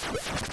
Let's go.